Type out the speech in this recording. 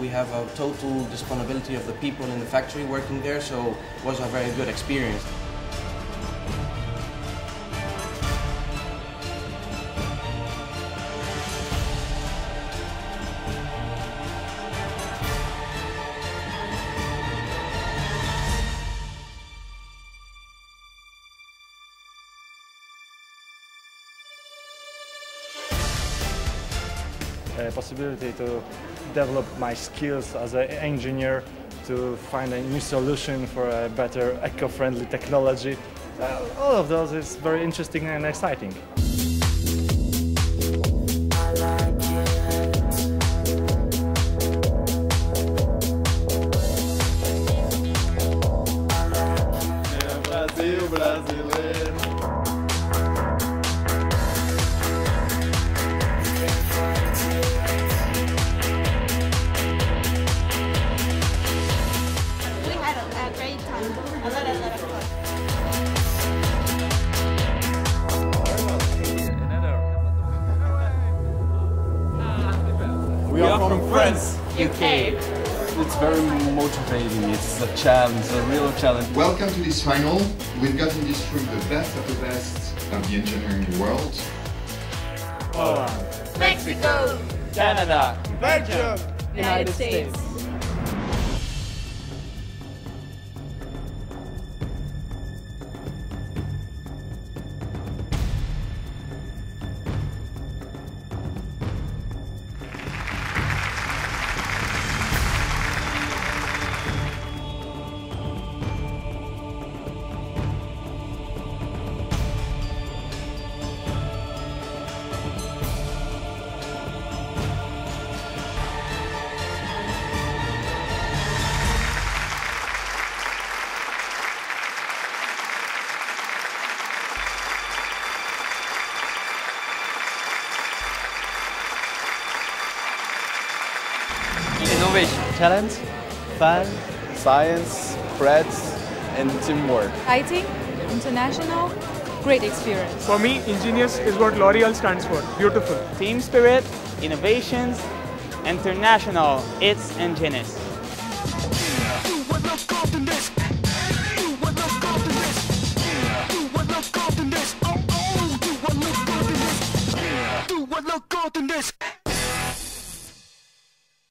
we have a total disponibility of the people in the factory working there, so it was a very good experience. Possibility to develop my skills as an engineer, to find a new solution for a better eco-friendly technology. Uh, all of those is very interesting and exciting. Brasil brasileiro. We are from France. UK. It's very motivating. It's a challenge, a real challenge. Welcome to this final. We've got in this room the best of the best of the engineering world. Mexico. Canada. Belgium, United States. Innovation. Challenge, fun, science, threats, and teamwork. exciting, international, great experience. For me, ingenious is what L'Oreal stands for. Beautiful. Team spirit, innovations, international, it's ingenious. Do what look good in this.